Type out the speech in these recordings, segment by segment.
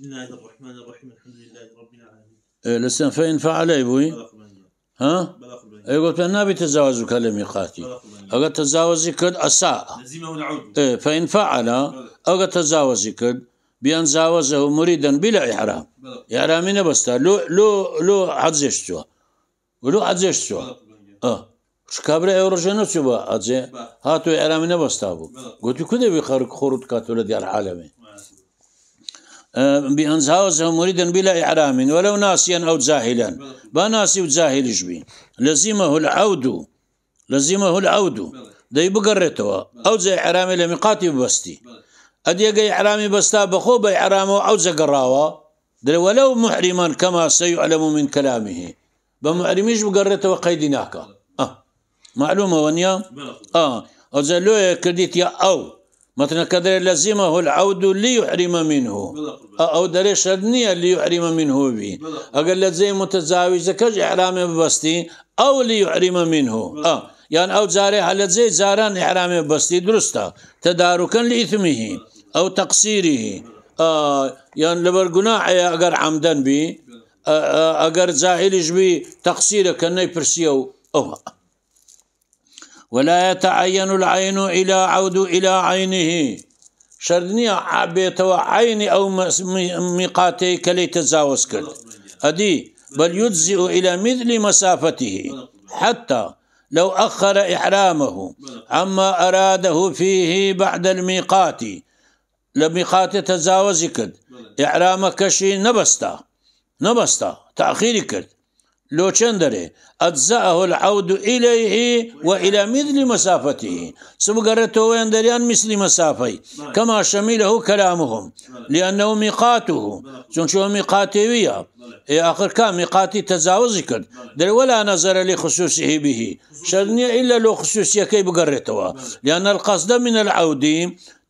بسم الله الرحمن الرحيم الحمد لله رب العالمين. إيه، لسان فإن فعل يبوي ها؟ بلغ بني. أي قلت النبي تجاوز كلميقاتي بلغ بني. أقل تجاوزي كد العود إيه، فإن فعل أقل تجاوزي كد بأن جاوزه مريدا بلا إحرام. بلغ إحرامي بستا لو لو لو عزيشتوا ولو بني. آه. şu kabre evrojene çuba acı hatu eramine bastabu gotu kude bir kharuk khurut katule diyar alemi بأن جاوزه مريدا بلا إحرام ولو ناسيا أو جاهلا. بناسي وجاهل جبي. لزمه العود لزمه العود. دي بقرته أو زي إحرامي لميقاتي بستي أدي جاي إحرامي بستا بخو بإحرامه أو زقراوة ولو محرما كما سيعلم من كلامه. بمحرميش بقرته وقيدناك آه. معلومة ونيا؟ آه. أو زي لو كرديت يا أو. مثلا كذا لزمه العود ليحرم منه أو دري شرنية ليحرم منه به أقل زي متزاوج كج إحرام ببستي أو ليحرم منه آه يعني أو زاري على زي زاران إحرام ببستي درستا تداركا لإثمه أو تقصيره آه يعني لبر قناع أقر عمدا بي أقر زاهلج بي تقصيره كني برسيو أو ولا يتعين العين إلى عود إلى عينه. شردنيا عبيت عيني أو ميقاتي كلي تزاوز أدي بل يجزئ إلى مثل مسافته. حتى لو أخر إحرامه عما أراده فيه بعد الميقات. لميقات تزاوز إحرامك شي نبستا نبستا تأخير كرد. لو چندره أجزأه العود إليه وإلى مثل مسافته. سبقرته وين دريان مثل مسافي كما شمله كلامهم لأنه ميقاته چون شو ميقاتي إيه آخر كان ميقاتي تجاوز كرد در ولا نظر لخصوصه به. شرنية إلا لو خصوصية كي بقرته لأن القصد من العود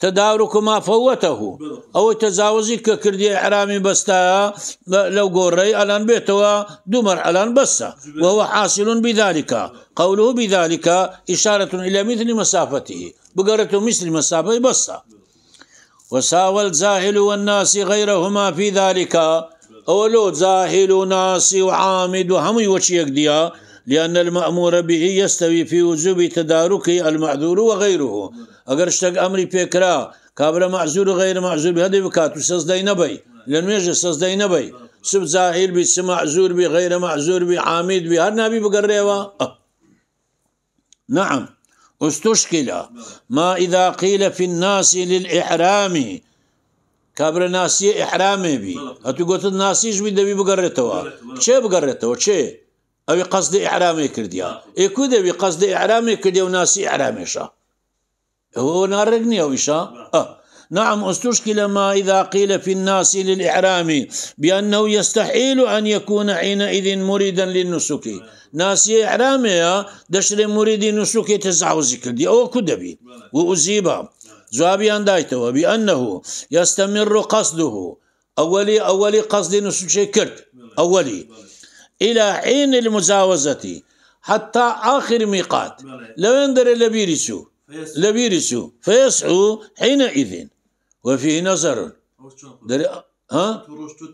تدارك ما فوته. أو تجاوزي ككردي إحرامي بستا. لو قوري ألآن بيتوا دمر ألآن بس وهو حاصل بذلك. قوله بذلك إشارة إلى مثل مسافته. بقرته مثل مسافة بس وساوى الجاهل والناس غيرهما في ذلك. أولو جاهل ناس وعامد وهم وشيك ديا. لأن المأمور به يستوي في وجوب تدارك المعذور وغيره. أجر اشتق أمري بكرا كابر معذور غير معذور هذا بكات سزدي نبي لأنه يجي سزدي نبي سب جاهل بي معذور بي غير معذور بي عامد بي هر نبي بقريوا أه. نعم. استشكل ما إذا قيل في الناس للإحرام كابر ناسي إحرامي بي أتو قلت الناسيش بي دبي بقرتوا چه بقرتوا چه؟ أبي قصد إحرامي كرديا. إيكو دبي قصد إحرامي كرديا وناسي إحرامي شا. هو نارقني أو إشا آه. نعم استشكل ما إذا قيل في الناس للإحرام بأنه يستحيل أن يكون حينئذ مريدا للنسك. ناسي إحرامي دشر مريد نسك تزعوز كردي أو كدبي وأزيب جوابي أن دايته بأنه يستمر قصده. أولي أولي قصد نسك كرد. أولي. إلى حين المجاوزة حتى آخر ميقات. لو يندر لبيرسو لبيرسو فيسعو حينئذ. وفيه نظر. ها؟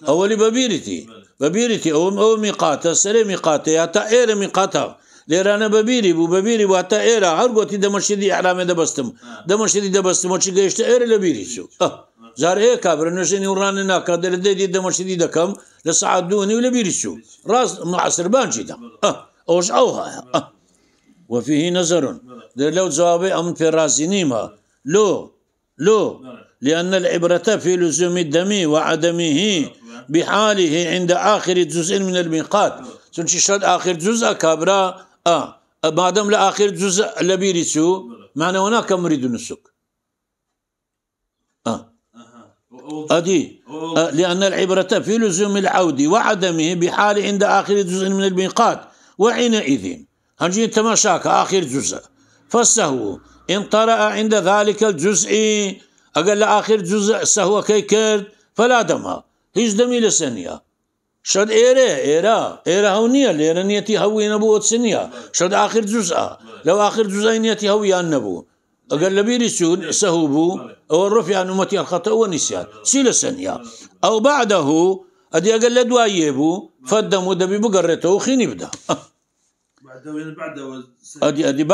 أولي ببيرتي. ببيرتي. أو أو ميقات. سري ميقات. حتى إير ميقاتها ليرانا ببيري بو. ببيري بو. هر قوتي دمشدي إحرامي دبستم. دمشدي دبستم. وشي قيشت إير لبيرسو. أه زار إيه كابر؟ نشيني ورانا ناكا در دي دمشدي دكم؟ لساعات دوني ولبيرسو راس معصر بانشي دا أه أوش أوها؟ أه وفيه نظر لو جوابي أمن في رازينيما لو لو. لأن العبرة في لزوم الدم وعدمه بحاله عند آخر جزء من الميقات. چونچ شد آخر جزء كابرا؟ آه. دام لآخر جزء لبيرسو معنى هناك مريد النسك آه أدي آه، لأن العبرة في لزوم العود وعدمه بحال عند آخر جزء من الميقات وحينئذ. هنجي تماشاك آخر جزء. فالسهو إن طرأ عند ذلك الجزء أقل آخر جزء سهو كي كرد فلا دم هيج دمي لسنية شد إيرة إيرة إيرة هونية ليرة نيتي هوي نبوة سنية شد آخر جزء. لو آخر جزء نيتي هوي النبو سوون سەهوو بوو ئەوە ڕۆفیان ومەتی خەتە ئەوە نیسیان چی لە سەنیا ئەو بعده ئەدی ئەگەر لە دوایە بوو فەدەم و دەبی بگەڕێتەوە خینی بدا بعد بعد أدي أدي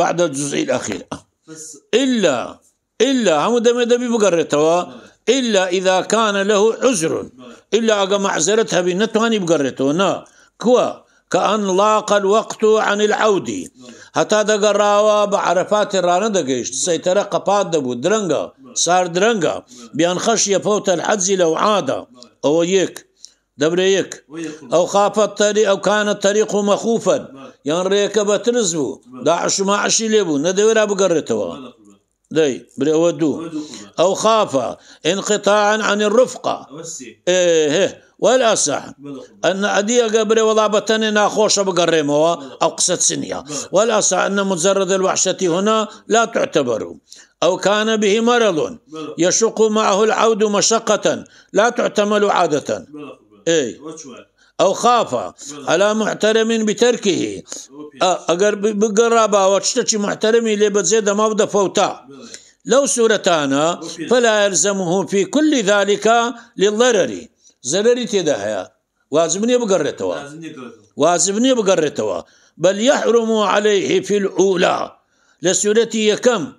بعد الجزء الأخير بس. إلا إلا هم دم دبي بقرتوا إلا إذا كان له عذر إلا أجا معذرتها بنتواني بقرتوا نا كوا كأن لاق الوقت عن العود. حتى دقراوا بعرفات الرانا دقيشت سيترى قبات دبو. درنجا صار درنجا بأن خشي فوت الحجز لو عاد أو يك دبريك ويدخل أو خاف الطريق أو كان الطريق مخوفا يعني ريكبة ترزبو داعش ما عشي ليبو ندورا بقرتوا دي بريودو أو خاف انقطاعا عن الرفقة. أوسي إيه والأصح أن أدي قبل وضابتني ناخوش بقرموا أو قصة سنية. والأصح أن مجرد الوحشة هنا لا تعتبر أو كان به مرض يشق معه العود مشقة لا تعتمل عادة. إيه. وشوال أو خاف على محترم بتركه. أجر بقرابة وتشتكي محترمي اللي بتزيد ما بدا فوتا لو سورتانا فلا يلزمه في كل ذلك للضرر. تدهيا واجبني بقرتوا لازم يقرأ واجبني بقرتوا بل يحرم عليه في الأولى لسورتي كم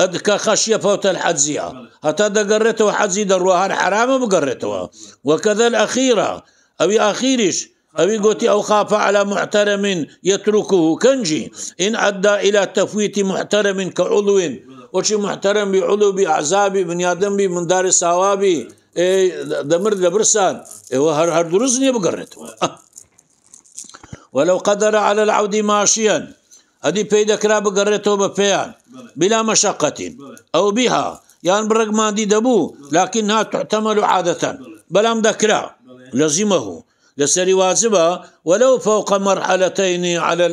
أدك خشية فوت الحجزية حتى دقرته حجزي دروها الحرام بقرتها وكذا الأخيرة. أو أخيرش أو قوتي أو خاف على محترم يتركه كنجي إن أدى إلى تفويت محترم كعضو وشي محترم بعضو بأعزابي من يادم من دار إيه دمر دبرسان إيه هر هر درزني بقرته ولو قدر على العود ماشيا هذه بيدا كرا بقرته بفيان بلا مشقة أو بها. يعني برغم دي دبو لكنها تعتمل عادة بلام ذكرى لزمه لسري واجبة ولو فوق مرحلتين على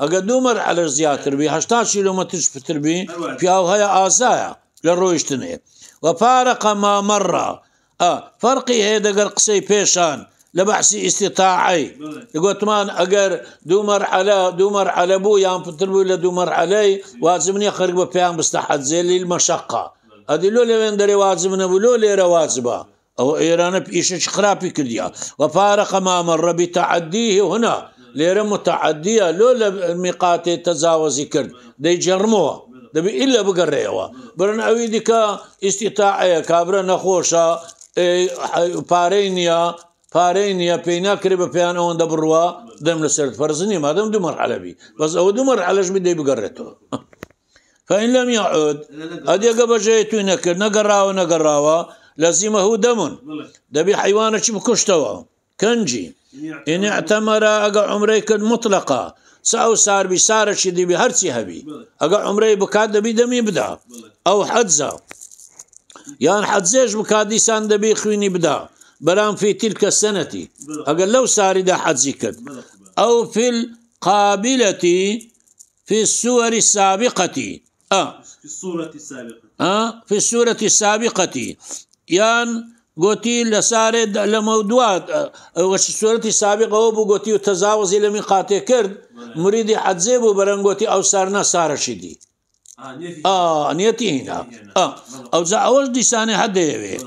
أقدو مرحلة زياتر بي هشتاش كيلومتر شفتر بي في أو هيا آسايا للرويشتني. وفارق ما مر. آه فرقي هيدا قصي بيشان لبحثي استطاعي. يقول تمان اگر دو مرحلة دو مرحلة بو يام فتربو إلى دو مرحلة واجبني خرق بفيان بستحد زي المشقة. هذه لو لين دري واجبنا بلو ليرا واجبة أو إيران بإيش خرابي كرديا. وفارق ما مر بتعديه هنا. ليرة متعدية لو الميقات تجاوزي كرد. دي جرموها. دبي إلا بقريوا برن أوي ديكا استطاعي كابرا نخوشا بارينيا پارەی پێی ناکرێ بە پێیان ئەوەندە بڕوا دەم لەسەر فەرزنی مادەم دوو مەرحلەبی بەس ئەوە دوو مەرحلەش بدەی بگەڕێتەوە فإن لم يعود ئەدێگە بەژێ توی نەکرد نەگەڕاوە نەگەڕاوە لەزیمەهوو دەمون دەبی حیوانەکی بکوشتەوە کەنجی إن اعتمر أجا عمري كد مطلقة سأو سار بسارة دي بهرسي هبي أجا عمري بكاد دبي دمي بدا. أو حجزة يعني حجزيش بكادي سان دبي خويني بدا. بلان في تلك السنة أقل لو ساردا حجزي كد أو في القابلة في السور السابقة آه في الصورة السابقة. آه في السورة السابقة يان قوتي لسارة لموضوعات وش السورة السابقة هو بقوتي وتزاوز إلى ميقاتي كرد مريد حدزيبو برن قوتي أو سارنا سارة شدي آه نيتي هنا آه أو زعوج دي ساني حد يبي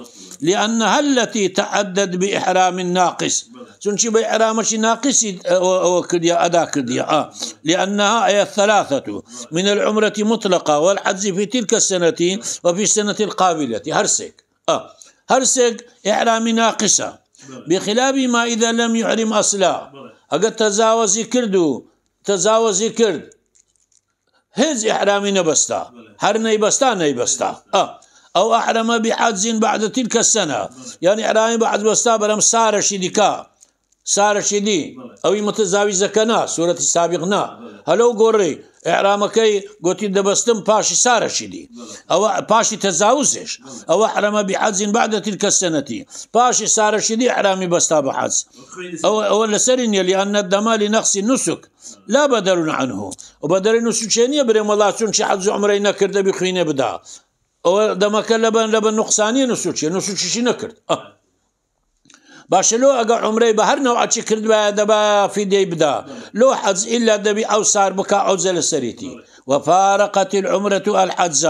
لأنها التي تعدد بإحرام ناقص سنشي بإحرام شي ناقص أو كديا أدا كديا آه لأنها هي الثلاثة من العمرة مطلقة والحج في تلك السنة وفي السنة القابلة هرسك آه هرسك إحرام ناقصة. بخلاف ما إذا لم يحرم أصلا. أقد تزاوز كردو تزاوز كرد هز إحرامي نبستا. هر نيبستا نيبستا آه. أو أحرم بحجز بعد تلك السنة. يعني إحرامي بعد بستا برم سار شديكا سار شدي أو متزاوز كنا سورة السابقنا هلو قري إحرامكي قلت دبستم باشي سار شدي أو باشي تزاوزش. أو أحرم بحجز بعد تلك السنة. باشي سار شدي إحرامي بستا بحجز. أو أو لسرين لأن الدم لنقص النسك. لا بدل عنه. وبدل النسك شينية بريم الله سن شي حج عمري نكرد بخينة بدا. أو دمك لبن لبن نقصانية نسك نسك شي نكرد. أه. باش لو اگه عمره به هر نوع چی کرد به دبا دي بدا. لو حز الا دبي أو صار بكا عوزل سريتي وفارقت العمرة الحج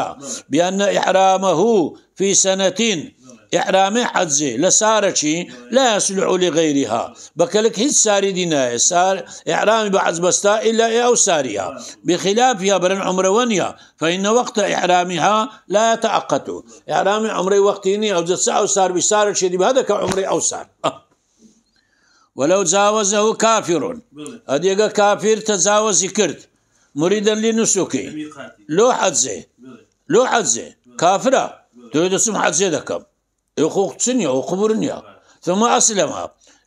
بأن إحرامه في سنة إحرام حجه لسارة لا يصلح لغيرها. بكلك هيت ساري دينا سار إحرام بعز بستا إلا أو سارية بخلافها برن عمر ونيا فإن وقت إحرامها لا يتأقت إحرام عمري وقتيني أو جسا أو سار بسارة شدي بهذا كعمري أو سار. ولو جاوزه كافر أديك كافر تجاوز كرد مريدا لنسكي. لو بلى لو حجه كافرة. تريد اسم حجه يخوك تسنيا وقبرنيا ثم أسلم.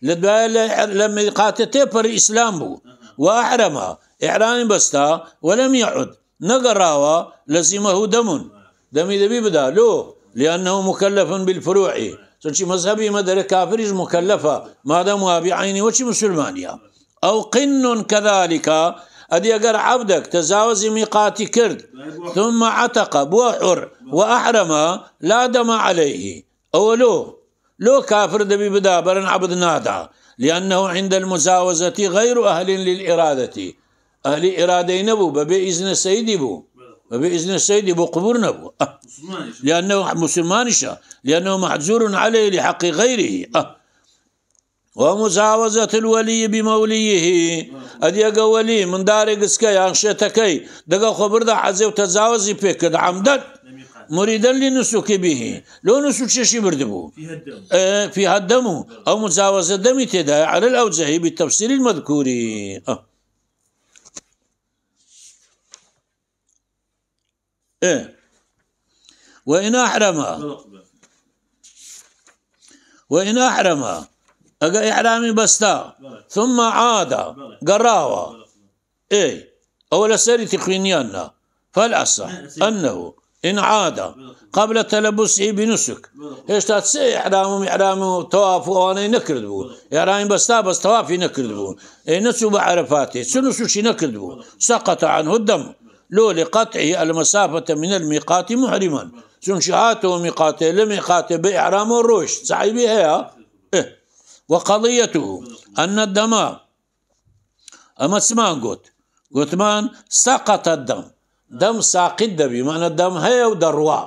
لما قاتته بر إسلام بو وأحرم. إعران بستا ولم يعد. نقراوا لزمه دم. دمي دبي بدا لو؟ لأنه مكلف بالفروع. سنشي مذهبي مدر كافر مكلفة ما دام بعيني وشي مسلمانيا أو قن كذلك. أدي أقر عبدك. تجاوز ميقات كرد. ثم عتق. بوحر وأحرم. لا دم عليه. أو لو لو كافر دبي بدا برن عبد نادا لأنه عند المجاوزة غير أهل للإرادة أهل إرادة نبو بإذن سيدي بو بإذن السيد بو قبور نبو أه. مسلمان شو لأنه لأنه محجور عليه لحق غيره أه. ومجاوزة الولي بموليه أدي ولي من دار قسكي أنشتكي دقا خبر دا حزي وتجاوزي بك عمدا ميقاتي مريدا لنسك به. لو نسك شي بردبو فيها الدم آه، فيها الدم أو مجاوزة الدم تدعى على الأوجه بالتفسير المذكور. آه. إيه وإن أحرم. وإن أحرم. أجا إحرامي بستا ثم عاد. قراوة إيه. أول سري تخوينيانا فالأصح. أنه. إن عاد قبل تلبسه بنسك إيش تاتسي إحرامهم إحرامهم طواف وأنا ينكرد بو إحرامي بستا بس طواف ينكرد بو إيه نسو بعرفاته سنسو شي نكرد بو سقط عنه الدم. لو لقطعه المسافة من الميقات محرما. سنشعاته ميقاته لميقاته بإحرام الروش صعيبي هي إيه. وقضيته أن الدم. أما سمان قلت. قلت مان سقط الدم. دم ساقط دبي. معنى الدم هي ودروا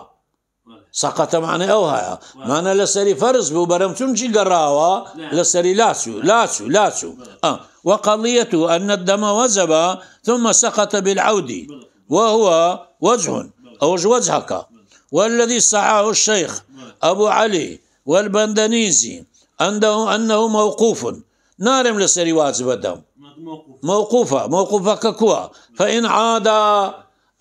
سقط معنى أو هيا معنى لسري فرز بو برمتون شي قراوا لسري لاسو لاسو لاسو. آه. وقضيته أن الدم وزب ثم سقط بالعود. وهو وجه. أو وجهك. والذي صحاه الشيخ أبو علي والبندنيزي. عنده أنه موقوف. نارم لسري واجب الدم. موقوف. موقوفة. موقوفة ككوا فإن عاد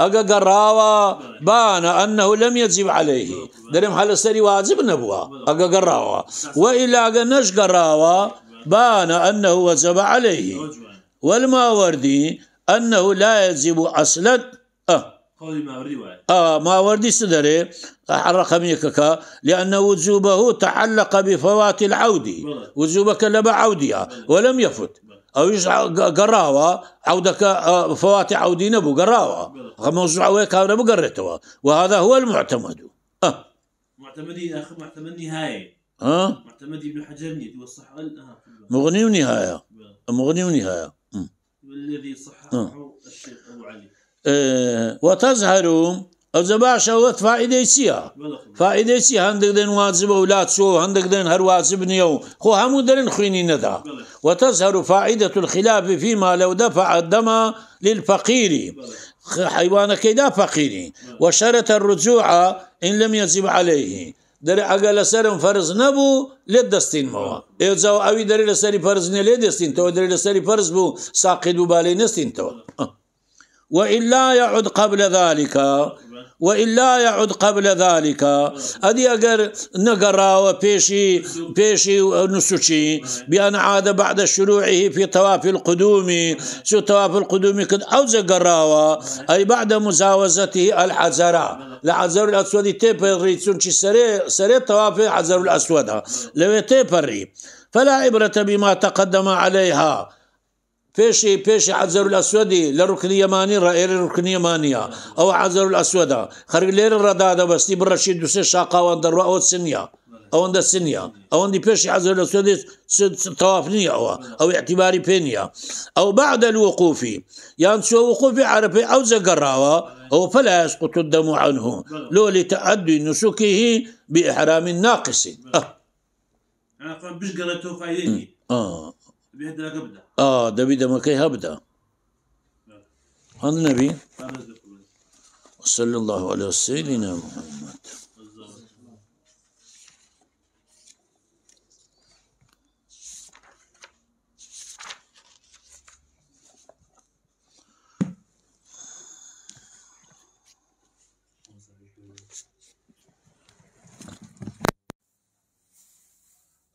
أجا قراوة بان أنه لم يجب عليه درم حال سري واجب نبوة أجا قراوة وإلا أجا نش قراوة بان أنه وجب عليه والماوردي أنه لا يجب ما الرواية آه ما وردي سدري حرق ميكك لأن وجوبه تعلق بفوات العود وجوبك لبا عودية ولم يفت أو يشع قراوة عودك آه، فوات عودي نبو قراوة. موضوع ويك هذا بقرته وهذا هو المعتمد. أه معتمدي آخر معتمد نهاية أه معتمدي ابن حجر نيتي والصح قال آه مغني ونهاية. مغني ونهاية. م. والذي صححه الشيخ أبو علي. آه، وتظهر أو زباشة وث فائدة سيها بلى فائدەی هەندێک دەن واجبە و لا چۆ هەندێک دەن هەر واجب نییە و خۆ هەموو دەرن خوێنی نەدا الخلاف فيما لو دفع الدم للفقير حيوانكيدا فقيري وشرط الرجوع إن لم يجب عليه دەری ئەگە لەسرم فەرز نەبوو لێت دەستینمەوە ئێجا ئەوی دەری لەسەری فەرز نیە لێ دەستینەوە دەری لەسەری فەرز بوو ساقید و بالەی نستینەوە وإلا يعد قبل ذلك وإلا يعد قبل ذلك. أدي أجر نقرأ وبيشي بيشي نسوشي بأن عاد بعد شروعه في طواف القدوم. شو طواف القدوم؟ كد أوز قراوة. أي بعد مجاوزته الحجرة لحجر الأسود تيبري. تسونشي سري سري طواف حجر الأسود. لو تيبري. فلا عبرة بما تقدم عليها. پێشی پێشی عزەر ئەسودی لە ڕوکنی یمانی ڕائێری ڕوکنی یمانە ئەو عزەر ئەسودا خەرگ لێرە ڕەدا دەبستی بڕەشی دوسێ شاقاوان دەڕوا ئەو چنیە ئەوەندە سنیا. ئەوەندی پێشی حەزر لە سودێ تەواف نییە ئەوە ئەو اعتیباری پێ نیە ئەو بعد الوقوفی. یان چۆ وقوفی عرفی ئەو جەگەڕاوە ئەو فلا يسقط الدم عنه. لو لتعدي نسكه بإحرام ناقص. أنا قام بش قرأته فايدني آه. آه دبي دمكي هبدا هذا النبي. وصلى الله على سيدنا محمد.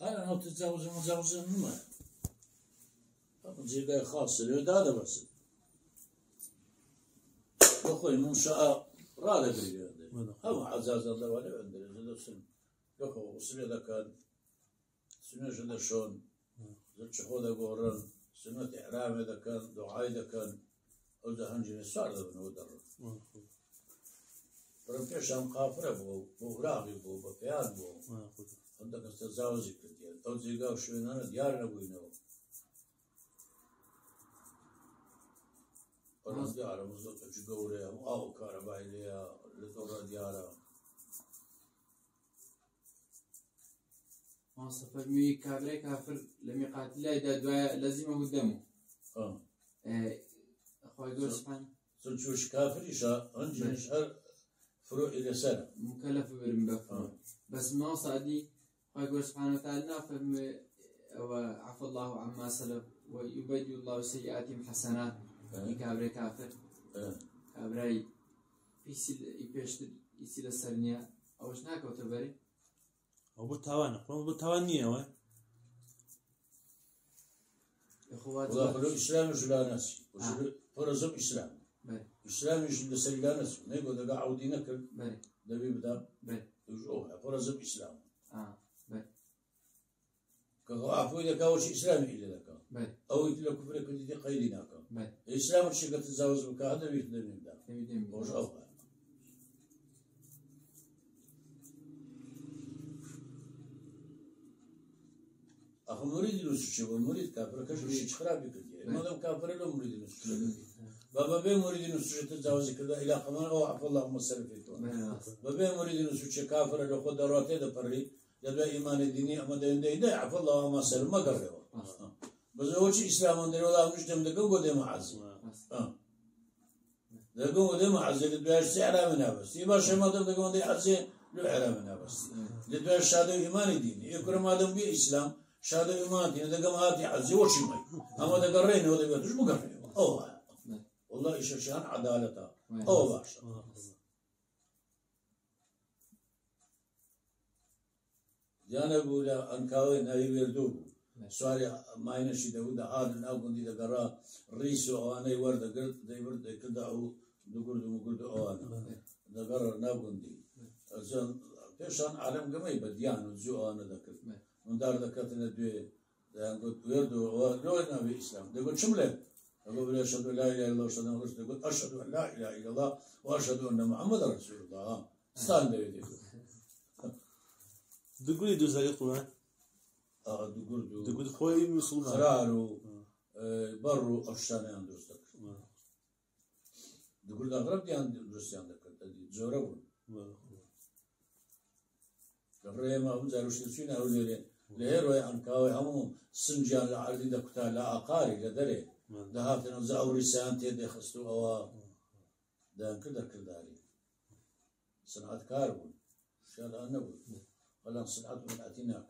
أنا لو تتجاوز متجاوز ما جيبه خاص له هذا بس أخوي منشأة رالة بريده أو عزاز الله ولا عندنا هذا سن وصل هذا كان سنة جدا شون. زل شخو ده قورن سنة إحرام دعاء هذا كان أو ده هنجي السعر ده بنو در. برمتي شام قافرة بو بو راغي بو بكيان بو. عندك استزاوز كتير أو زيجا وشوينا ديار نبوينه صفر مي كافر كافر لم يقاتل لا إذا دعاء لازمه دمه Ha. أخوي يقول سبحانه Suçuş kafir işa, önce işar furu ile sen. مكلف بالمبفر آه. بس ما صادي أخوي يقول سبحانه وتعالى نافهم وعفى الله عما الله سيئاتهم حسنات آه. كابري كافر Evet. كابراي يسيل يبيشتر يسيل السرنيا أوش ناكو تبري أو بالتوان أو بالتوان نية وين إخوات Ula furu İslam jülanesi. Fırızım İslam. بلي İslam jülanesi selanesi. Ne kadar da avdine kır. بلي Debi bir daha. بلي Oh, fırızım İslam. آه بلي Kaga afu بله هیچ نبود شکل تزاوز بکرد نمید نمیدم نمیدم باشا آخه مرید نوش چه بود مرید کافر کاش وش چه خرابی کرد یعنی مادام کافر لو مرید نوش کرد بابا به مرید نوش چه تجاوز کرد الى قمان او عفو الله مسلفی تو بابا مرید نوش چه کافر لو خود راته ده پرلی ده ایمان دینی اما ده ده عفو الله ما سلم ما کرده iman dini ama da inde inde afallahu masarif ma garre. Bas o çi İslam'ın deri olamış demde ko gode maaz. دقوم ودي معز اللي تبيع سعره منها بس يبقى شيء ما دقوم ودي حزين له عره منها بس اللي تبيع شهادة إيمان ديني يكرم هذا بي إسلام شهادة إيمان ديني دقوم هاتي حزي وشي ماي أما دقرين هو دقوم تش مقرين أو والله إيش شان عدالتها أو باشا جانا بولا أنكاوي نهي بيردوبو سوالي ما ينشي داود آدن أنا يورد قلت دي ورد دقول دو مقول دو أو أنا دقرا ناو كنتي أزان بيشان عالم قمي بديان وزو أنا ذكر من دار ذكرت إن دوي دان قلت ويردو لو نبي إسلام دقول شمله أقول أشهد أن لا إله إلا الله وأشهد أن رسول الله أشهد أن لا إله إلا الله وأشهد أن محمد رسول الله ستان دوي دقولي دوز على آه دقول دو دقول خوي مسلمان. قرارو برو أشتاني عند رستك دقول أغرب دي عند رستي عندك تدي جوربون قبل ما هم زاروش نسوين أقول لي لهرو عن كاوي هم سنجان لعردي دكتا لا أقاري لدري دهاتنا زاوري سانتي دي خستو أوا. ده كده كرداري صنعت كاربون شاء الله نبو ولا صنعت من أتيناك